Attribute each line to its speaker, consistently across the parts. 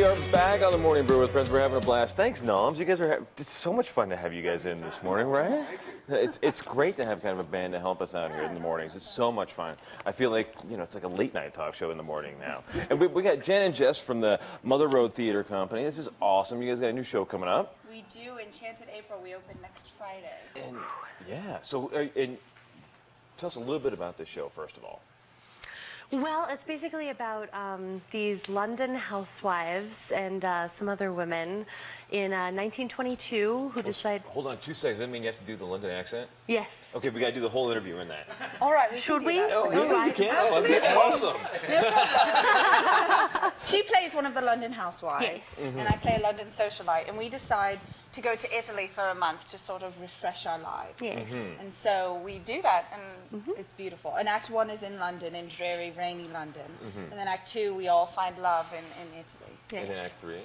Speaker 1: We are back on the Morning Brew with friends. We're having a blast. Thanks, Noms. You guys are it's so much fun to have you guys in this morning, right? It's it's great to have kind of a band to help us out here in the mornings. It's so much fun. I feel like you know it's like a late night talk show in the morning now. And we, we got Jen and Jess from the Mother Road Theater Company. This is awesome. You guys got a new show coming up.
Speaker 2: We do. Enchanted April. We open next Friday.
Speaker 1: And yeah, so uh, and tell us a little bit about this show first of all.
Speaker 3: Well, it's basically about um, these London housewives and uh, some other women in uh, 1922 who decide.
Speaker 1: Hold on two seconds. Does that mean you have to do the London accent?
Speaker 3: Yes.
Speaker 1: Okay, we got to do the whole interview in that.
Speaker 2: All right. We
Speaker 3: Should
Speaker 2: can do
Speaker 3: we?
Speaker 2: that.
Speaker 3: Oh,
Speaker 1: really? You can? Oh, that'd be awesome.
Speaker 2: She plays one of the London housewives,
Speaker 3: Yes.
Speaker 2: and I play a London socialite. And we decide to go to Italy for a month to sort of refresh our lives.
Speaker 3: Yes. Mm-hmm.
Speaker 2: And so we do that, and mm-hmm. it's beautiful. And Act One is in London, in dreary, rainy London. Mm-hmm. And then Act Two, we all find love in, in Italy.
Speaker 3: Yes.
Speaker 1: And in Act Three.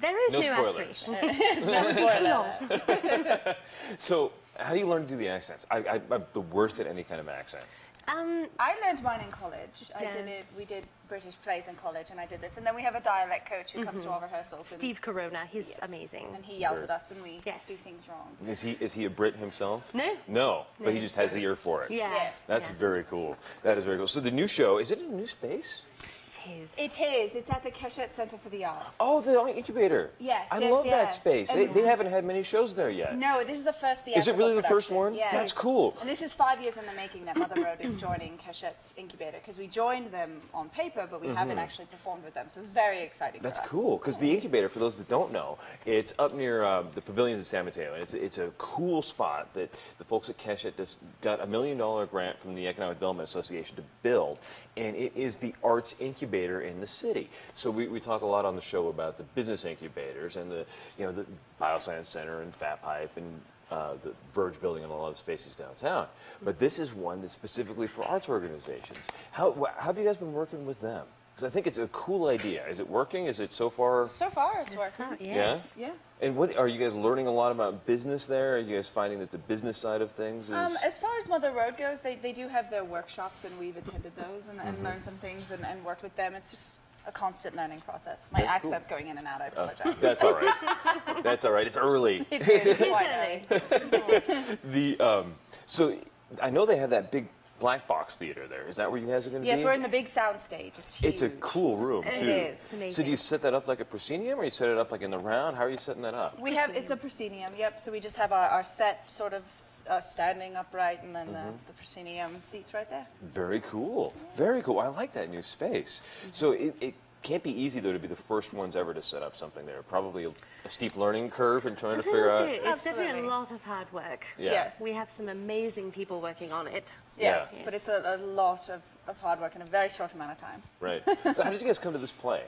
Speaker 3: There is
Speaker 1: No
Speaker 3: no
Speaker 1: spoilers.
Speaker 3: Act three.
Speaker 2: No spoiler.
Speaker 1: So, how do you learn to do the accents? I, I, I'm the worst at any kind of accent.
Speaker 3: Um,
Speaker 2: I learned mine in college. I did it. We did British plays in college, and I did this. And then we have a dialect coach who comes to our rehearsals. and-
Speaker 3: Steve Corona, he's
Speaker 2: Yes.
Speaker 3: amazing.
Speaker 2: And he yells
Speaker 1: Very-
Speaker 2: at us when we
Speaker 3: Yes.
Speaker 2: do things wrong.
Speaker 1: Is he is he a Brit himself?
Speaker 3: No.
Speaker 1: No, but he just has the ear for it.
Speaker 3: Yeah.
Speaker 2: Yes.
Speaker 1: That's
Speaker 3: yeah.
Speaker 1: very cool. That is very cool. So the new show is it in a new space?
Speaker 3: It is.
Speaker 2: It is. It's at the Keshet Center for the Arts.
Speaker 1: Oh, the incubator.
Speaker 2: Yes,
Speaker 1: I
Speaker 2: yes,
Speaker 1: love that space. They, they haven't had many shows there yet.
Speaker 2: No, this is the first
Speaker 1: Is it really the first one?
Speaker 2: Yes.
Speaker 1: That's cool.
Speaker 2: And this is five years in the making that Mother Road is joining Keshet's incubator because we joined them on paper, but we haven't actually performed with them. So it's very exciting.
Speaker 1: That's
Speaker 2: for us.
Speaker 1: cool because the incubator, for those that don't know, it's up near uh, the pavilions in San Mateo, and it's it's a cool spot that the folks at Keshet just got a million dollar grant from the Economic Development Association to build, and it is the arts incubator in the city. So we, we talk a lot on the show about the business incubators and the you know the Bioscience Center and Fat Pipe and uh, the Verge Building and a lot of spaces downtown. But this is one that's specifically for arts organizations. How, how have you guys been working with them? Because I think it's a cool idea. Is it working? Is it so far?
Speaker 2: So far, it's
Speaker 3: It's
Speaker 2: working.
Speaker 3: fun,
Speaker 1: Yeah.
Speaker 3: yes.
Speaker 2: Yeah.
Speaker 1: And what are you guys learning a lot about business there? Are you guys finding that the business side of things is?
Speaker 2: Um, as far as Mother Road goes, they, they do have their workshops, and we've attended those and,
Speaker 1: Mm-hmm.
Speaker 2: and learned some things and, and worked with them. It's just a constant learning process. My
Speaker 1: That's cool.
Speaker 2: accent's going in and out. I apologize.
Speaker 1: that's all right. that's all right. It's early.
Speaker 2: It is
Speaker 3: It's
Speaker 2: quite
Speaker 3: early.
Speaker 2: early.
Speaker 1: The um, so I know they have that big black box theater there. Is that where you guys are going to
Speaker 2: Yes,
Speaker 1: be?
Speaker 2: Yes, we're in the big sound stage. It's huge.
Speaker 1: It's a cool room too.
Speaker 2: is.
Speaker 3: It's amazing.
Speaker 1: So do you set that up like a proscenium, or you set it up like in the round? How are you setting that up?
Speaker 2: We have it's a proscenium. Yep. So we just have our, our set sort of uh, standing upright, and then
Speaker 1: Mm-hmm.
Speaker 2: the, the proscenium seats right there.
Speaker 1: Very cool. Very cool. I like that new space. So it, it can't be easy though to be the first ones ever to set up something there. Probably a, a steep learning curve and trying to figure out.
Speaker 3: bit. It's definitely a lot of hard work.
Speaker 1: Yeah.
Speaker 2: Yes.
Speaker 3: We have some amazing people working on it.
Speaker 2: Yes.
Speaker 1: Yeah.
Speaker 2: But it's a, a lot of, of hard work in a very short amount of time.
Speaker 1: Right. So how did you guys come to this play?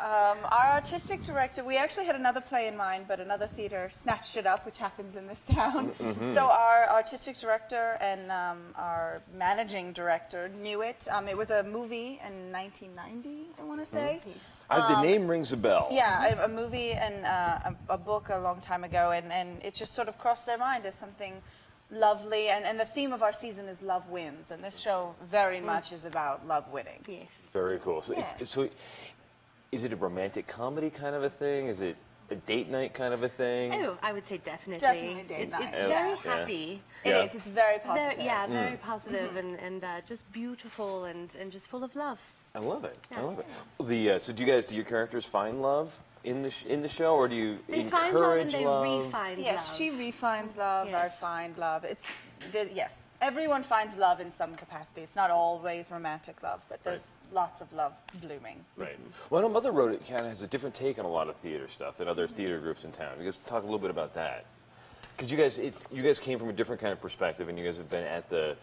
Speaker 2: Um, our artistic director, we actually had another play in mind, but another theater snatched it up, which happens in this town. So our artistic director and um, our managing director knew it. Um, it was a movie in 1990, I want to say.
Speaker 1: Uh, the name rings a bell.
Speaker 2: Yeah, a, a movie and uh, a, a book a long time ago, and, and it just sort of crossed their mind as something lovely. And, and the theme of our season is love wins, and this show very much is about love winning.
Speaker 3: Yes.
Speaker 1: Very cool. So,
Speaker 2: Yes.
Speaker 1: it's, so is it a romantic comedy kind of a thing? Is it a date night kind of a thing?
Speaker 3: Oh, I would say definitely.
Speaker 2: Definitely date
Speaker 3: it's,
Speaker 2: night.
Speaker 3: it's
Speaker 1: Yeah.
Speaker 3: very
Speaker 1: Yeah.
Speaker 3: happy.
Speaker 2: It
Speaker 1: Yeah.
Speaker 2: is. It's very
Speaker 3: Very-
Speaker 2: positive.
Speaker 3: yeah,
Speaker 1: Mm.
Speaker 3: very positive and, and uh, just beautiful and, and just full of love.
Speaker 1: I love it. I love it. The uh, so do you guys do your characters find love in the sh- in the show, or do you
Speaker 3: They
Speaker 1: encourage
Speaker 3: find love and they
Speaker 1: love?
Speaker 3: refine
Speaker 2: Yes,
Speaker 3: love.
Speaker 2: she refines love. I
Speaker 3: Yes.
Speaker 2: find love. It's the, yes, everyone finds love in some capacity. It's not always romantic love, but there's lots of love blooming.
Speaker 1: Right. Well, I know Mother Road kind of has a different take on a lot of theater stuff than other theater groups in town. You guys talk a little bit about that, because you guys it's, you guys came from a different kind of perspective, and you guys have been at the.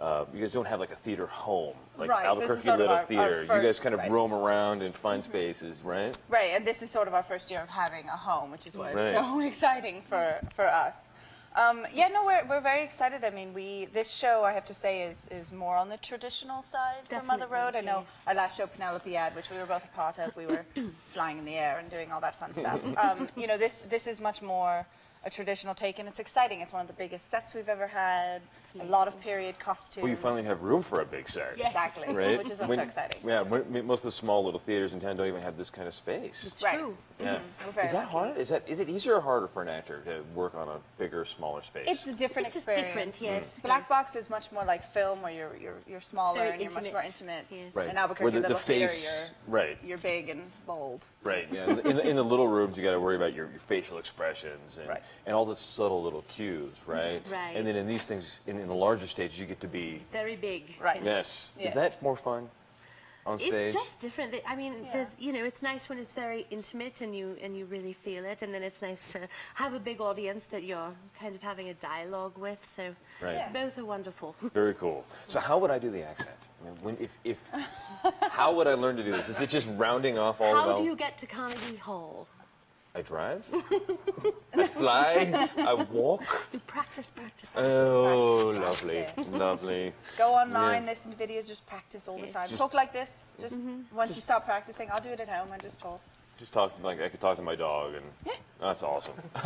Speaker 1: Uh, you guys don't have like a theater home, like
Speaker 2: Right,
Speaker 1: Albuquerque
Speaker 2: sort of
Speaker 1: Little
Speaker 2: our- our
Speaker 1: Theater. you guys kind of
Speaker 2: right.
Speaker 1: roam around and find spaces, right?
Speaker 2: Right, and this is sort of our first year of having a home, which is why it's
Speaker 1: Right.
Speaker 2: so exciting for for us. Um, yeah, no, we're, we're very excited. I mean, we this show I have to say is is more on the traditional side for Mother Road. I know
Speaker 3: yes.
Speaker 2: our last show, Penelopiad, which we were both a part of, we were flying in the air and doing all that fun stuff. Um, you know, this this is much more a traditional take, and it's exciting. It's one of the biggest sets we've ever had. a lot of period costumes.
Speaker 1: Well, you finally have room for a big set.
Speaker 2: exactly,
Speaker 1: Right?
Speaker 2: which is what's
Speaker 1: When-
Speaker 2: so exciting.
Speaker 1: Yeah, when- most of the small little theaters in town don't even have this kind of space.
Speaker 3: It's
Speaker 2: Right.
Speaker 3: true. Mm-hmm.
Speaker 1: Yeah.
Speaker 2: We're
Speaker 1: Is that
Speaker 2: lucky.
Speaker 1: hard? Is that is it easier or harder for an actor to work on a bigger, smaller space?
Speaker 2: It's a different
Speaker 3: It's just
Speaker 2: experience.
Speaker 3: different, yes. Mm.
Speaker 2: Black box is much more like film, where you're you're, you're smaller
Speaker 3: Very
Speaker 2: and you're much more
Speaker 3: intimate.
Speaker 2: intimate.
Speaker 3: Yes.
Speaker 1: right.
Speaker 2: In Albuquerque,
Speaker 1: Where the,
Speaker 2: little
Speaker 1: the face,
Speaker 2: theater,
Speaker 1: right,
Speaker 2: you're you're big and bold.
Speaker 1: right. Yeah. In, the, in, the, in the little rooms, you got to worry about your, your facial expressions and
Speaker 2: Right.
Speaker 1: And all the subtle little cues, right?
Speaker 3: Right.
Speaker 1: And then in these things, in, in the larger stages, you get to be
Speaker 3: Very big.
Speaker 2: Right.
Speaker 1: yes.
Speaker 2: Yes.
Speaker 1: Is that more fun on stage?
Speaker 3: It's just different. I mean,
Speaker 2: Yeah.
Speaker 3: there's you know, it's nice when it's very intimate and you and you really feel it, and then it's nice to have a big audience that you're kind of having a dialogue with. So
Speaker 1: Right. Yeah.
Speaker 3: both are wonderful.
Speaker 1: Very cool. So how would I do the accent? I mean, when, if, if how would I learn to do this? Is it just rounding off all
Speaker 3: How
Speaker 1: the
Speaker 3: do you get to Carnegie Hall?
Speaker 1: I drive? I fly? I walk?
Speaker 3: You practice, practice, practice.
Speaker 1: Oh,
Speaker 2: practice,
Speaker 1: lovely,
Speaker 2: practice.
Speaker 1: lovely.
Speaker 2: Go online,
Speaker 1: Yeah.
Speaker 2: listen to videos, just practice all the time.
Speaker 1: Just-
Speaker 2: talk like this. Just once you start practicing, I'll do it at home and just talk.
Speaker 1: Just talk like I could talk to my dog, and yeah. that's awesome.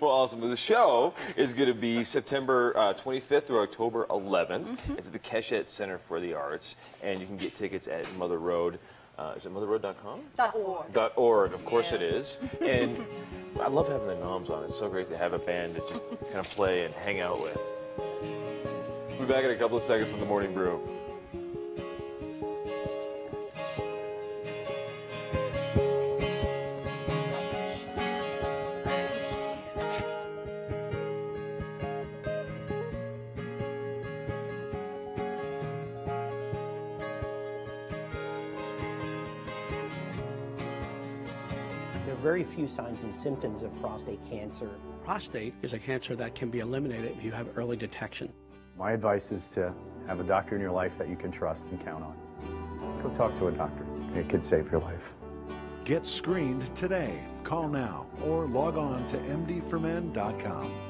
Speaker 1: well, awesome. Well, the show is going to be September uh, 25th through October 11th. It's at the Keshet Center for the Arts, and you can get tickets at Mother Road. Uh, is it motherroad.com?
Speaker 2: Dot org.
Speaker 1: Dot org, of course it
Speaker 2: Yes.
Speaker 1: is. And I love having the Noms on. It's so great to have a band to just kind of play and hang out with. We'll be back in a couple of seconds on the Morning Brew.
Speaker 4: Very few signs and symptoms of prostate cancer.
Speaker 5: Prostate is a cancer that can be eliminated if you have early detection.
Speaker 6: My advice is to have a doctor in your life that you can trust and count on. Go talk to a doctor. It could save your life.
Speaker 7: Get screened today. Call now or log on to mdformen.com.